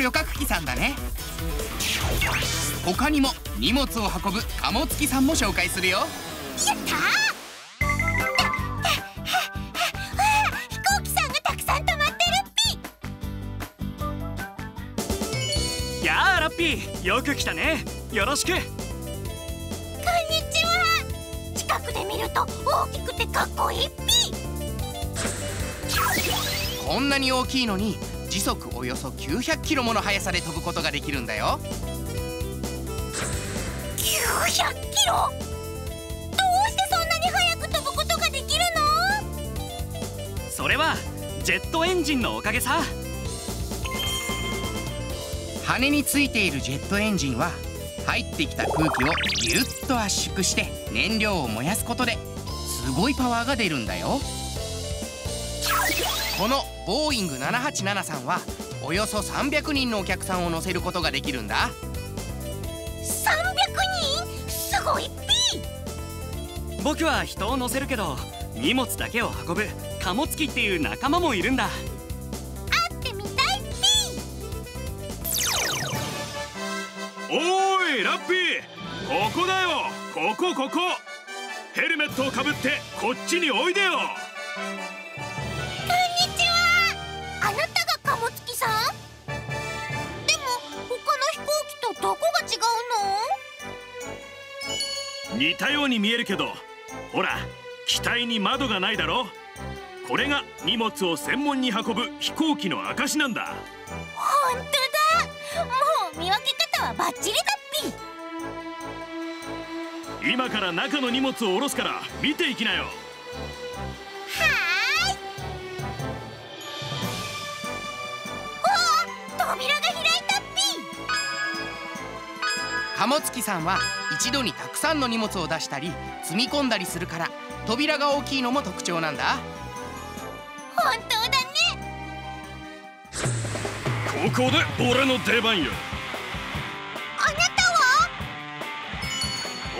旅客機さんだね他にも荷物を運ぶ貨物機さんも紹介するよやった飛行機さんがたくさん止まってるやあラッピーよく来たねよろしくこんにちは近くで見ると大きくてかっこい。い。っぴこんなに大きい。のに時速およそ900キロもの速さで飛ぶことができるんだよ。900キロ？どうしてそんなに速く飛ぶことができるの？それはジェットエンジンのおかげさ。羽についているジェットエンジンは入ってきた空気をぎゅっと圧縮して燃料を燃やすことですごいパワーが出るんだよ。このボーイング787はおよそ300人のお客さんを乗せることができるんだ。300人？すごいっぴ僕は人を乗せるけど荷物だけを運ぶ貨物機っていう仲間もいるんだ。会ってみたいっぴおいラッピー！ここだよ！ここここ！ヘルメットをかぶってこっちにおいでよ似たように見えるけどほら機体に窓がないだろ？これが荷物を専門に運ぶ飛行機の証なんだ。本当だ。もう見分け方はバッチリだっぴ今から中の荷物を下ろすから見ていきなよ貨物機さんは一度にたくさんの荷物を出したり積み込んだりするから扉が大きいのも特徴なんだ。本当だね。ここで俺の出番よ。あなたは？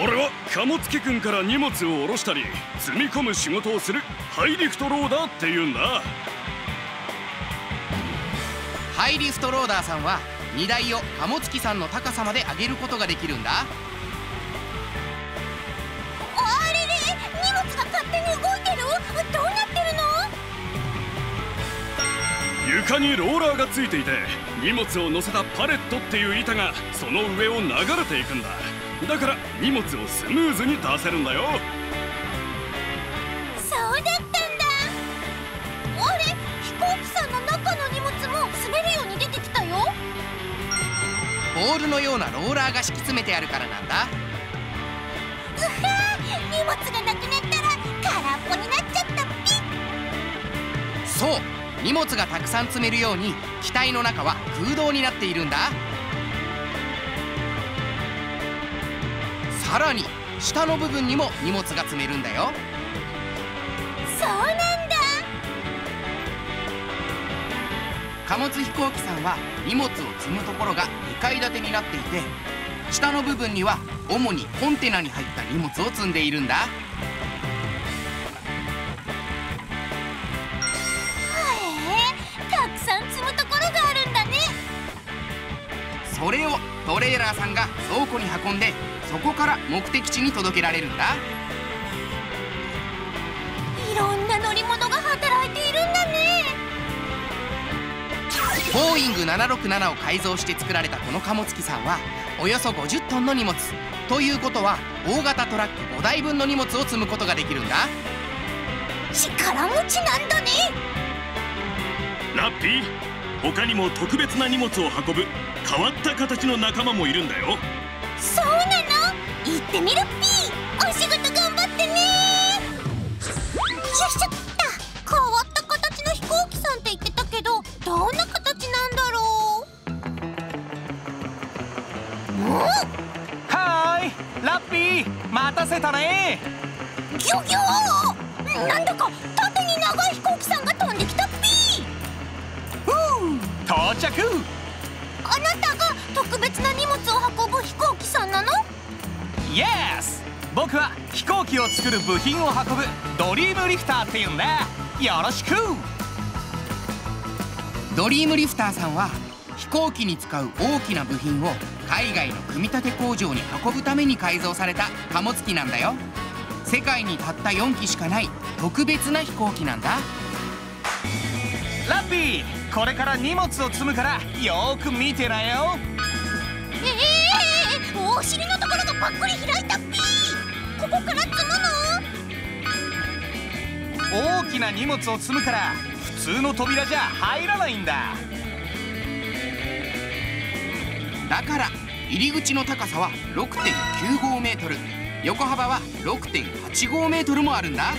俺は貨物機くんから荷物を下ろしたり積み込む仕事をするハイリフトローダーっていうんだ。ハイリフトローダーさんは荷台を貨物機さんの高さまで上げることができるんだ。あれれ荷物が勝手に動いてる？どうなってるの？床にローラーがついていて荷物を乗せたパレットっていう板がその上を流れていくんだ。だから荷物をスムーズに出せるんだよボールのようなローラーが敷き詰めてあるからなんだ。うわ荷物がなくなったら空っぽになっちゃったっぴ。そう荷物がたくさん積めるように機体の中は空洞になっているんだ。さらに下の部分にも荷物が積めるんだよ貨物飛行機さんは荷物を積むところが2階建てになっていて下の部分には主にコンテナに入った荷物を積んでいるんだ。へえたくさん積むところがあるんだね。それをトレーラーさんが倉庫に運んでそこから目的地に届けられるんだボーイング767を改造して作られたこの貨物機さんはおよそ50トンの荷物。ということは大型トラック5台分の荷物を積むことができるんだ。力持ちなんだね。ラッピー他にも特別な荷物を運ぶ変わった形の仲間もいるんだよそうなの行ってみるっぴお仕事頑張ってねせたね。ギョギョなんだか縦に長い飛行機さんが飛んできたっぴ到着。あなたが特別な荷物を運ぶ飛行機さんなの？イエス僕は飛行機を作る部品を運ぶドリームリフターっていうんだ。よろしく。ドリームリフターさんは飛行機に使う大きな部品を海外の組み立て工場に運ぶために改造された貨物機なんだよ。世界にたった4機しかない特別な飛行機なんだ。ラッピーこれから荷物を積むからよーく見てなよ。ええー、お尻のところがぱっくり開いたピー。ここから積むの？大きな荷物を積むから普通の扉じゃ入らないんだ。だから入り口の高さは6.95メートル。横幅は6.85メートルもあるんだ。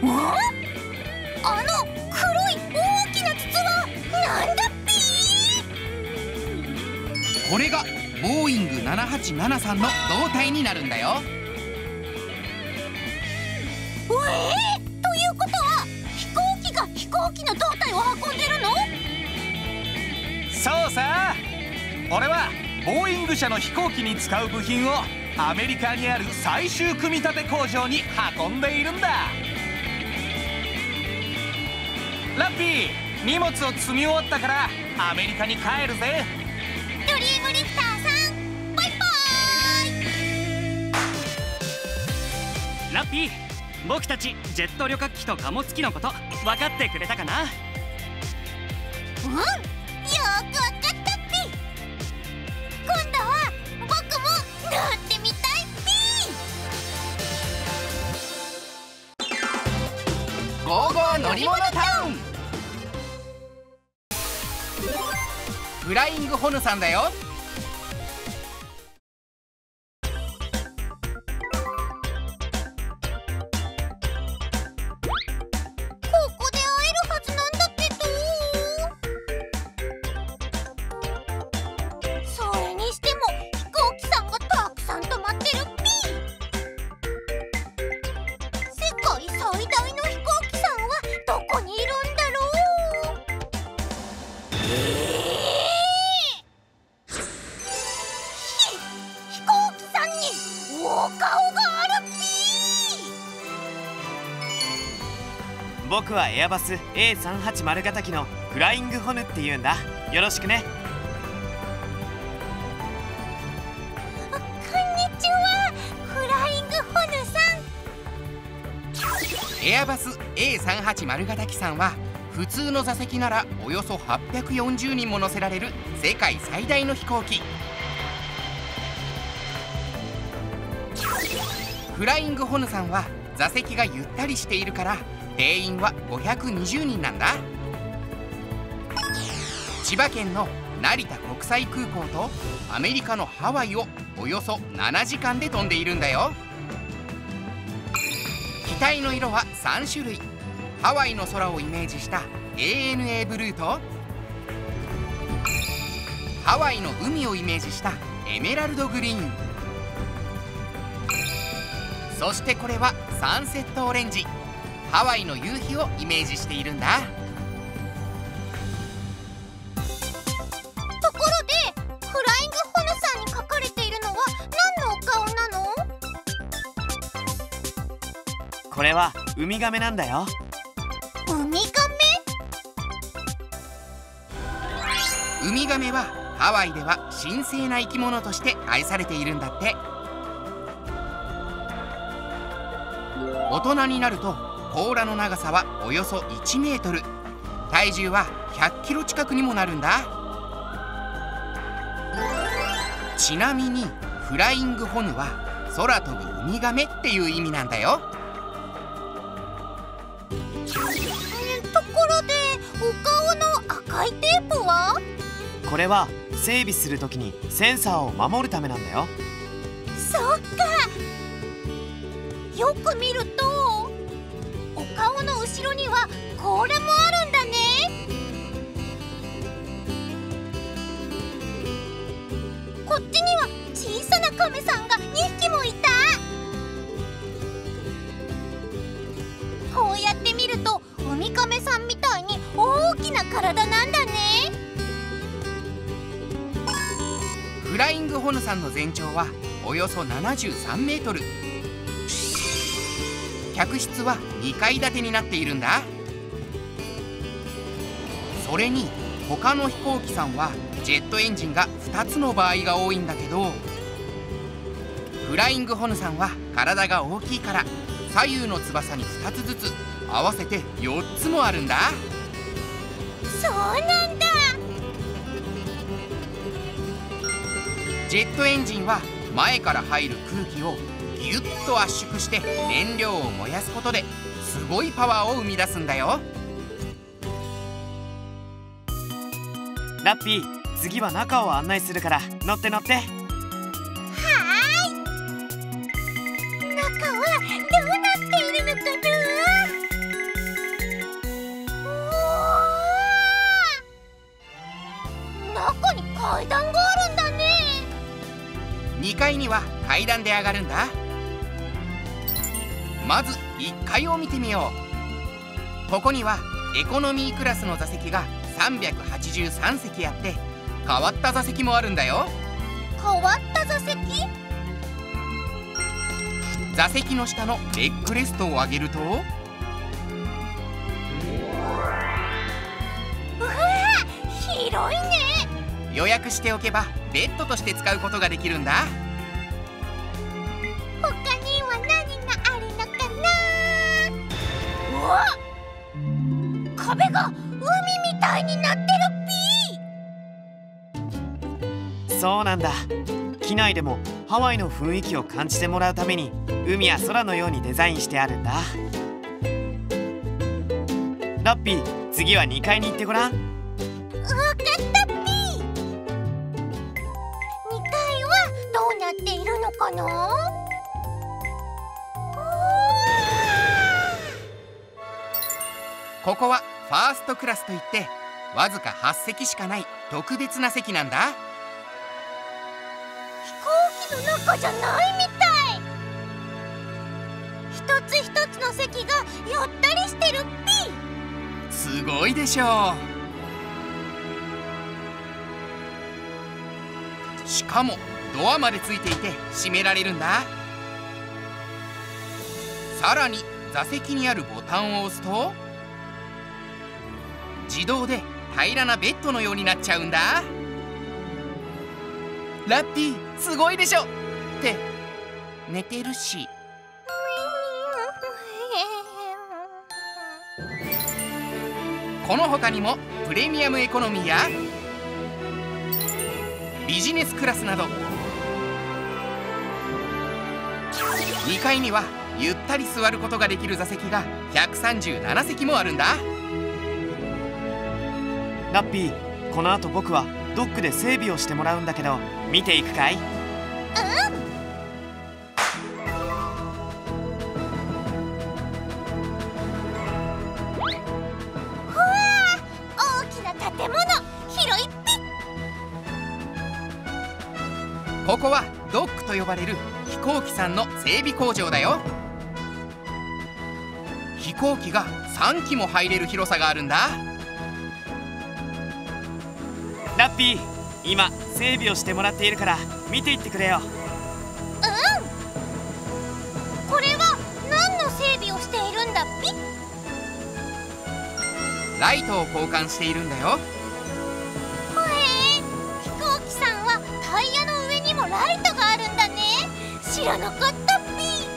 ふん。あの黒い大きな筒はなんだっぴー？これがボーイング7873の胴体になるんだよ。えー、そうさ。俺はボーイング社の飛行機に使う部品をアメリカにある最終組み立て工場に運んでいるんだ。ラッピー荷物を積み終わったからアメリカに帰るぜ。ドリームリフターさんバイバイ。ラッピー僕たちジェット旅客機と貨物機のこと分かってくれたかな？うん。よくわかったっぴ今度は僕も乗ってみたいっぴゴーゴー乗り物タウン。フライングホヌさんだよ。があるっぴ僕はエアバス A380 型機のフライングホヌっていうんだ。よろしくね。あこんにちは。フライングホヌさん。エアバス A380 型機さんは普通の座席ならおよそ840人も乗せられる世界最大の飛行機フライングホヌさんは座席がゆったりしているから定員は520人なんだ。千葉県の成田国際空港とアメリカのハワイをおよそ7時間で飛んでいるんだよ。機体の色は3種類。ハワイの空をイメージした ANA ブルーとハワイの海をイメージしたエメラルドグリーン。そしてこれはサンセットオレンジ。ハワイの夕日をイメージしているんだ。ところでフライングホヌさんに書かれているのは何のお顔なの？これはウミガメなんだよ。ウミガメ？ウミガメはハワイでは神聖な生き物として愛されているんだって大人になると甲羅の長さはおよそ1メートル。体重は100キロ近くにもなるんだ。ちなみにフライングホヌは空飛ぶウミガメっていう意味なんだよ。ところでお顔の赤いテープは？これは整備するときにセンサーを守るためなんだよよく見るとお顔の後ろには甲羅もあるんだね。こっちには小さなカメさんが2匹もいた。こうやって見るとウミカメさんみたいに大きな体なんだね。フライングホヌ山の全長はおよそ73メートル。客室は2階建てになっているんだ。それに他の飛行機さんはジェットエンジンが2つの場合が多いんだけどフライングホヌさんは体が大きいから左右の翼に2つずつ合わせて4つもあるんだ。そうなんだ。ジェットエンジンは前から入る空気をギュッと圧縮して燃料を燃やすことですごいパワーを生み出すんだよ。ラッピー次は中を案内するから乗って乗って。はーい。中はどうなっているのかな中に階段があるんだね。2階には階段で上がるんだまず1階を見てみよう。ここにはエコノミークラスの座席が383席あって変わった座席もあるんだよ。変わった座席？座席の下のレッグレストを上げるとうわー広いね。予約しておけばベッドとして使うことができるんだ壁が海みたいになってるそうなんだ。機内でもハワイの雰囲気を感じてもらうために海や空のようにデザインしてあるんだ。ラッピー次は2階に行ってごらん。ピーわかったピー。2階はどうなっているのかな？ここはファーストクラスといってわずか8席しかない特別な席なんだ。飛行機の中じゃないみたい。一つ一つの席がゆったりしてるピーすごいでしょう。しかもドアまでついていて閉められるんだ。さらに座席にあるボタンを押すと自動で平らなベッドのようになっちゃうんだ。ラッピーすごいでしょ。って寝てるし。この他にもプレミアムエコノミーやビジネスクラスなど。2階にはゆったり座ることができる座席が137席もあるんだ。ラッピーこの後僕はドックで整備をしてもらうんだけど見ていくかい？大きな建物広いっぴここはドックと呼ばれる飛行機さんの整備工場だよ。飛行機が3機も入れる広さがあるんだラッピー今整備をしてもらっているから見ていってくれよ。これは何の整備をしているんだっぴ？ライトを交換しているんだよ。へえ飛行機さんはタイヤの上にもライトがあるんだね。知らなかったっぴ。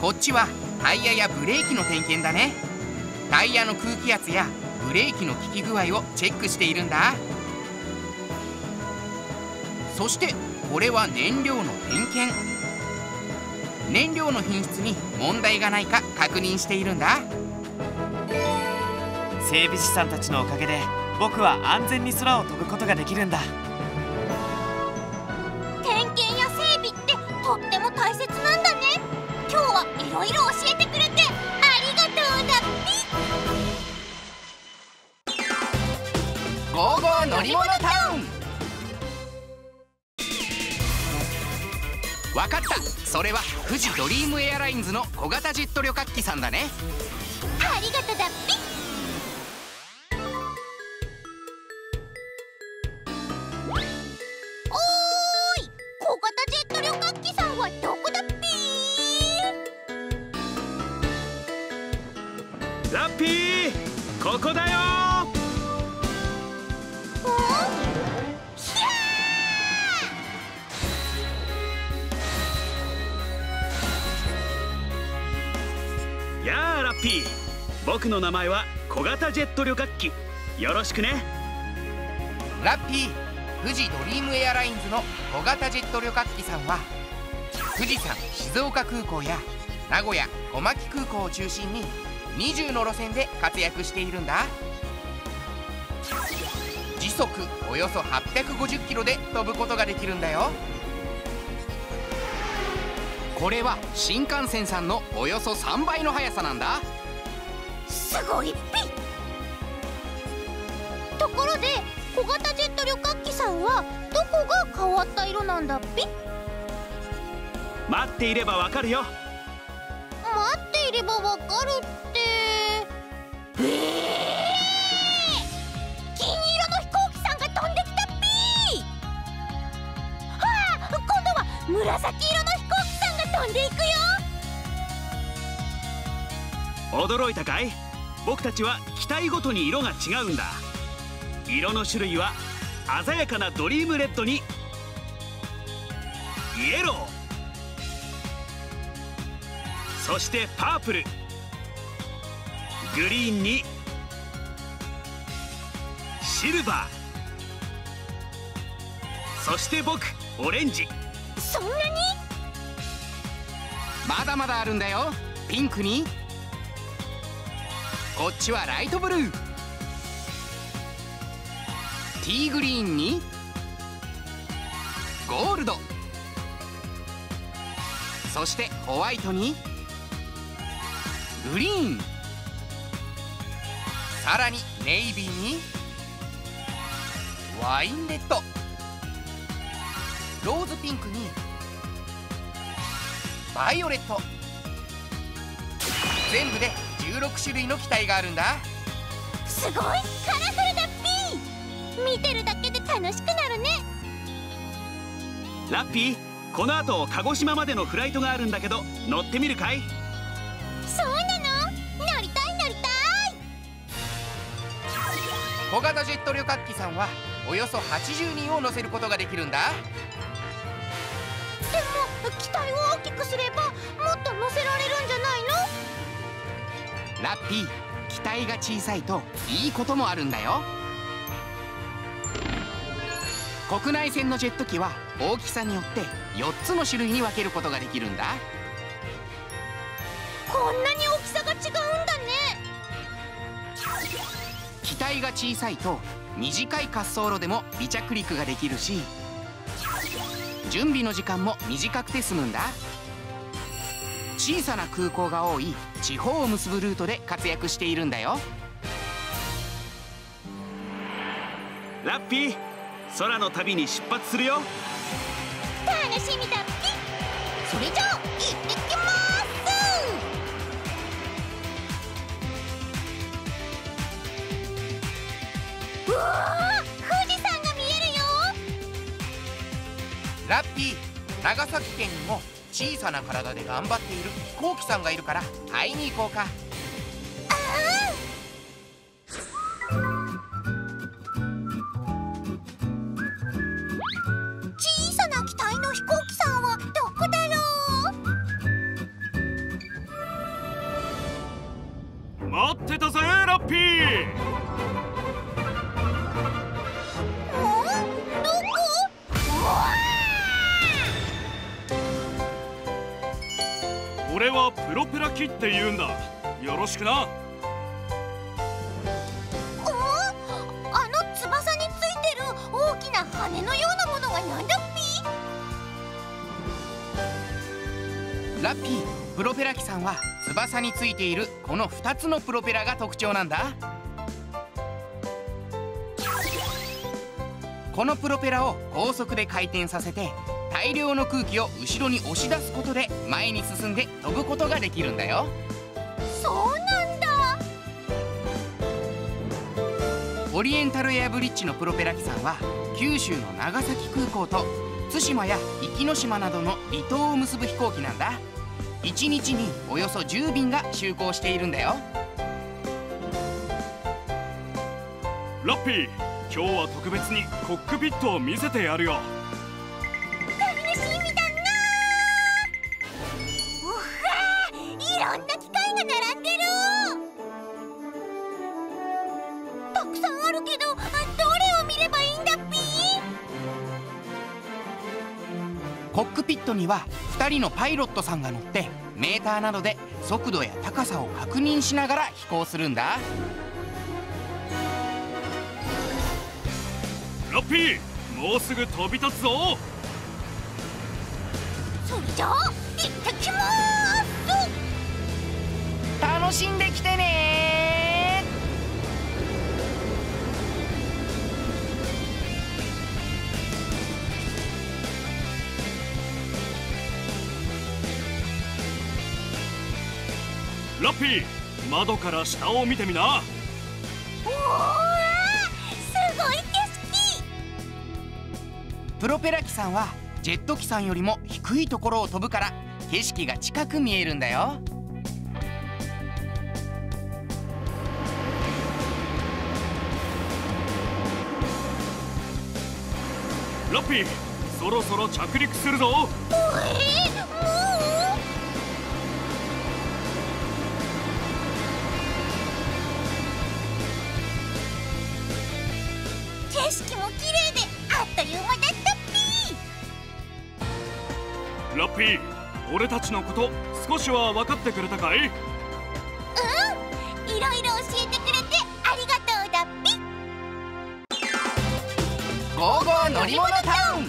こっちはタイヤやブレーキの点検だね。タイヤの空気圧やブレーキの効き具合をチェックしているんだ。そしてこれは燃料の点検。燃料の品質に問題がないか確認しているんだ。整備士さんたちのおかげで僕は安全に空を飛ぶことができるんだ。点検や整備ってとっても大切なんだね。今日はいろいろ教えてくれて乗り物タウン。わかった。それは富士ドリームエアラインズの小型ジェット旅客機さんだね。ありがとうだの名前は小型ジェット旅客機。よろしくね。ラッピー富士ドリームエアラインズの小型ジェット旅客機さんは富士山静岡空港や名古屋小牧空港を中心に20の路線で活躍しているんだ。時速およそ850キロで飛ぶことができるんだよ。これは新幹線さんのおよそ3倍の速さなんだ。すごいっぴところで小型ジェット旅客機さんはどこが変わった色なんだっぴ？待っていればわかるよ。待っていればわかるって。えー、金色の飛行機さんが飛んできたっぴ！はあ今度は紫色の飛行機さんが飛んでいくよ。驚いたかい？僕たちは機体ごとに色が違うんだ。色の種類は鮮やかなドリームレッドにイエロー。そしてパープル。グリーンにシルバー。そして僕オレンジ。そんなに？まだまだあるんだよ。ピンクにこっちはライトブルー。ティーグリーンにゴールド。そしてホワイトにグリーン。さらにネイビーにワインレッド。ローズピンクにバイオレット。全部で16種類の機体があるんだ。すごいカラフルだっぴ見てるだけで楽しくなるね。ラッピーこの後鹿児島までのフライトがあるんだけど乗ってみるかい？そうなの？乗りたい乗りたい。小型ジェット旅客機さんはおよそ80人を乗せることができるんだ。でも機体を大きくすればもっと乗せられるんラッピー。機体が小さいといいこともあるんだよ。国内線のジェット機は大きさによって4つの種類に分けることができるんだ。こんなに大きさが違うんだね。機体が小さいと短い滑走路でも離着陸ができるし準備の時間も短くて済むんだ小さな空港が多い地方を結ぶルートで活躍しているんだよ。ラッピー空の旅に出発するよ。楽しみだっぴそれじゃあ行ってきます。うわー富士山が見えるよ。ラッピー長崎県にも小さな体で頑張っている飛行機さんがいるから会いに行こうか。ラッピー。プロペラ機さんは翼についているこの2つのプロペラが特徴なんだ。このプロペラを高速で回転させて大量の空気を後ろに押し出すことで前に進んで飛ぶことができるんだよ。そうなんだ。オリエンタルエアブリッジのプロペラ機さんは九州の長崎空港と対馬や壱岐島などの離島を結ぶ飛行機なんだ。1日におよそ10便が就航しているんだよ。ラッピー今日は特別にコックピットを見せてやるよ。には2人のパイロットさんが乗ってメーターなどで速度や高さを確認しながら飛行するんだ。ラッピーもうすぐ飛び立つぞ。それじゃあ行ってきます。楽しんできてねラッピー窓から下を見てみな。うわすごい景色。プロペラ機さんはジェット機さんよりも低いところを飛ぶから景色が近く見えるんだよ。ラッピーそろそろ着陸するぞ。えッピー俺たちのこと少しは分かってくれたかい？うん。いろいろ教えてくれてありがとうだっぴ。ゴーゴー乗り物タウン。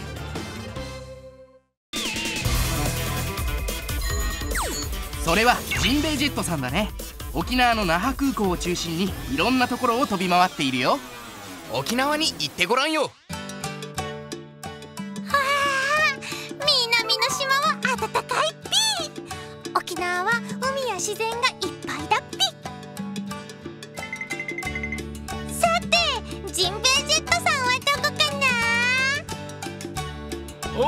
それはジンベエジェットさんだね。沖縄の那覇空港を中心にいろんなところを飛び回っているよ。沖縄に行ってごらんよ自然がいっぱいだっぴさてジンベエジェットさんはどこかな？お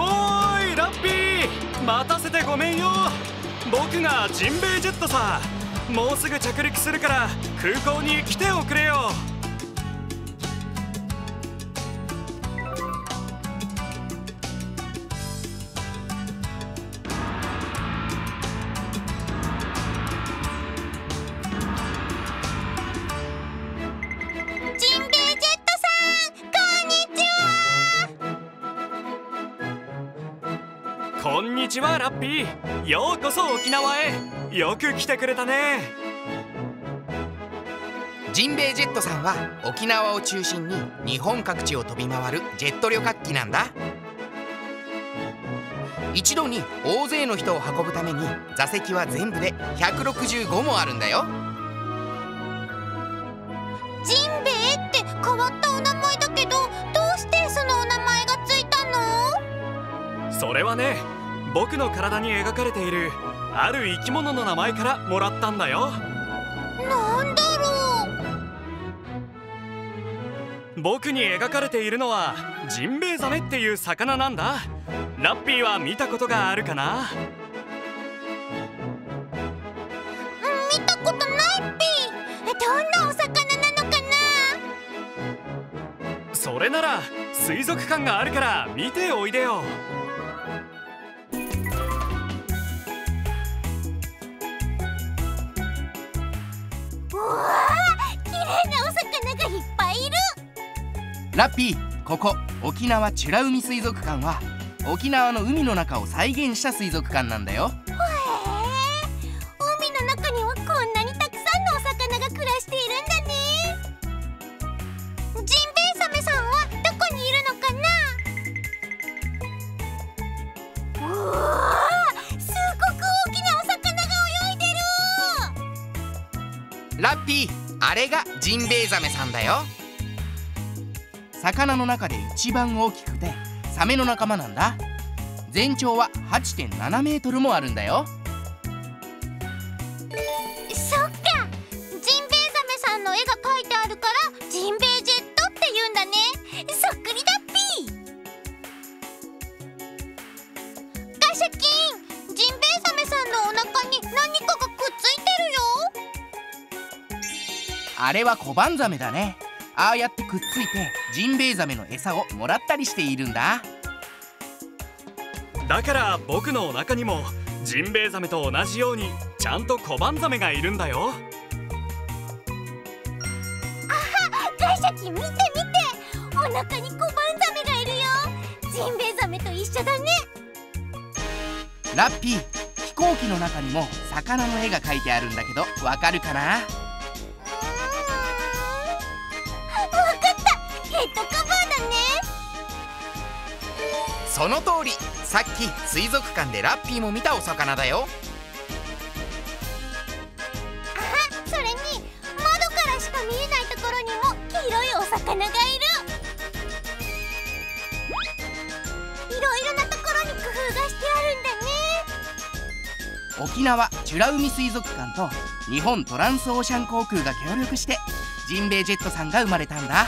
ーいラッピー。待たせてごめんよ。僕がジンベエジェットさ。もうすぐ着陸するから空港に来ておくれよ。こそ沖縄へ。よく来てくれたね。ジンベエジェットさんは沖縄を中心に日本各地を飛び回るジェット旅客機なんだ。一度に大勢の人を運ぶために座席は全部で165もあるんだよ。ジンベエって変わったお名前だけどどうしてそのお名前がついたの？それはね僕の体に描かれているある生き物の名前からもらったんだよ。なんだろう。僕に描かれているのはジンベエザメっていう魚なんだ。ラッピーは見たことがあるかな？見たことないっぴどんなお魚なのかそれなら水族館があるから見ておいでよ綺麗なお魚がいっぱいいる。ラッピーここ沖縄美ら海水族館は沖縄の海の中を再現した水族館なんだよラッピーあれがジンベエザメさんだよ。魚の中で一番大きくてサメの仲間なんだ。全長は8.7メートルもあるんだよ。れはコバンザメだね。ああやってくっついてジンベエザメの餌をもらったりしているんだ。だから僕のお腹にもジンベエザメと同じようにちゃんとコバンザメがいるんだよ。ガイシャキ見て見て。お腹にコバンザメがいるよ。ジンベエザメと一緒だね。ラッピー飛行機の中にも魚の絵が描いてあるんだけどわかるかな？その通り。さっき水族館でラッピーも見たお魚だよ。あそれに窓からしか見えないところにも黄色いお魚がいる。いろいろなところに工夫がしてあるんだね。沖縄美ら海水族館と日本トランスオーシャン航空が協力してジンベエジェットさんが生まれたんだ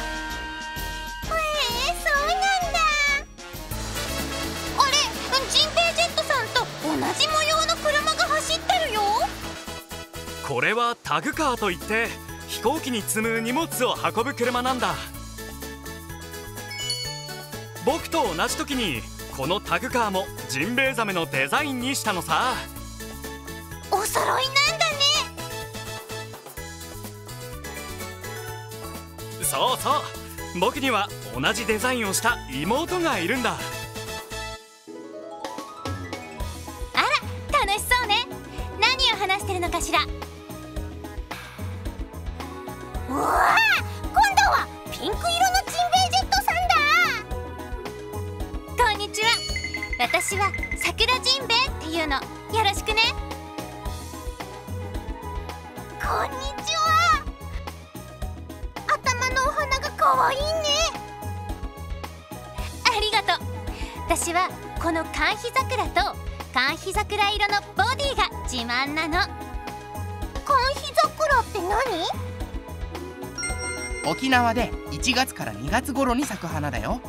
タグカーといって飛行機に積む荷物を運ぶ車なんだ。僕と同じ時にこのタグカーもジンベエザメのデザインにしたのさ。お揃いなんだね。そうそう僕には同じデザインをした妹がいるんだ。あら楽しそうね。何を話してるのかしら縄で1月から2月頃に咲く花だよ。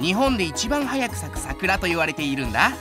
日本で一番早く咲く桜と言われているんだ。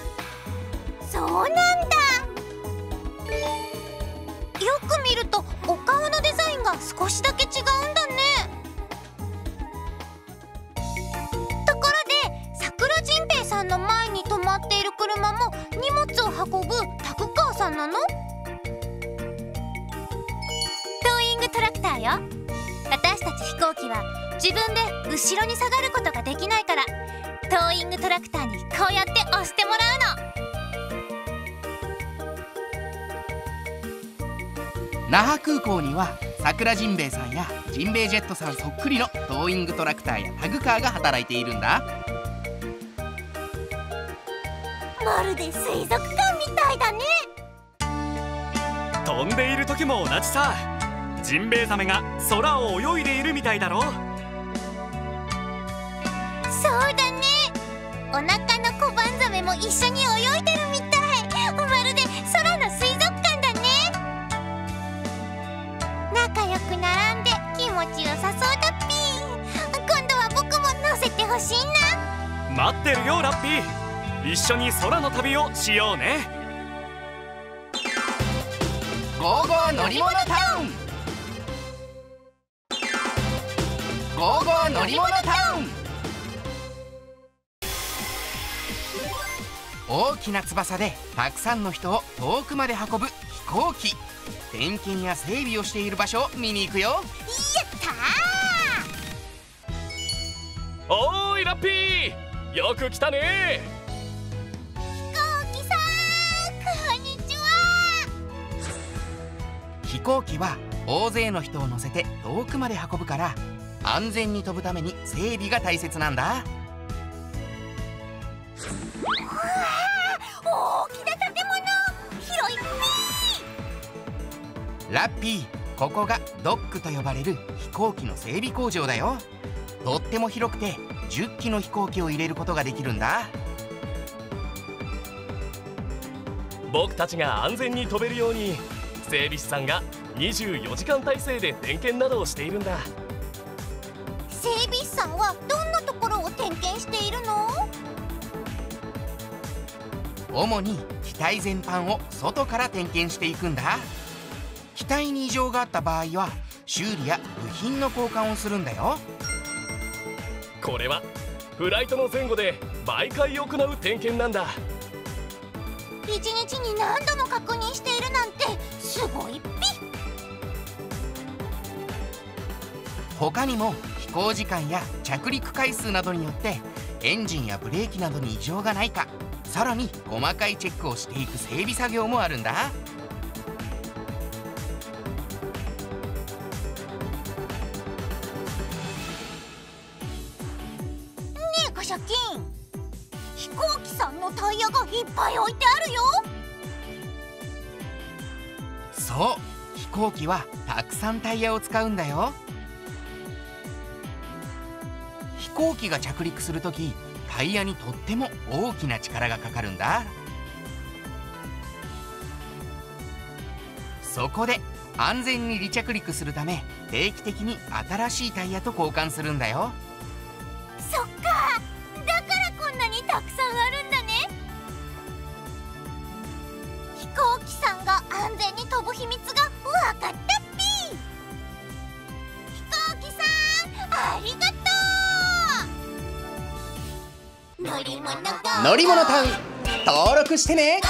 那覇空港には桜ジンベエさんやジンベエジェットさんそっくりのトーイングトラクターやタグカーが働いているんだ。まるで水族館みたいだね。飛んでいる時も同じさ。ジンベエザメが空を泳いでいるみたいだろそう一緒に空の旅をしようね。ゴーゴー乗り物タウン。ゴーゴー乗り物タウン。大きな翼でたくさんの人を遠くまで運ぶ飛行機。点検や整備をしている場所を見に行くよ。やったおーいラッピー！よく来たね飛行機は大勢の人を乗せて遠くまで運ぶから安全に飛ぶために整備が大切なんだ。大きな建物。広いっぴラッピーここがドックと呼ばれる飛行機の整備工場だよ。とっても広くて10機の飛行機を入れることができるんだ。僕たちが安全に飛べるように整備士さんが24時間体制で点検などをしているんだ。整備士さんはどんなところを点検しているの？主に機体全般を外から点検していくんだ。機体に異常があった場合は修理や部品の交換をするんだよ。これはフライトの前後で毎回行う点検なんだ。一日に何度も確認しているなんて他にも飛行時間や着陸回数などによってエンジンやブレーキなどに異常がないかさらに細かいチェックをしていく整備作業もあるんだ。ねえガシャキン。飛行機さんのタイヤがいっぱい置いてあるよ。そう飛行機はたくさんタイヤを使うんだよ行機が着陸する時タイヤにとっても大きな力がかかるんだ。そこで安全に離着陸するため定期的に新しいタイヤと交換するんだよ。乗り物タウン登録してね。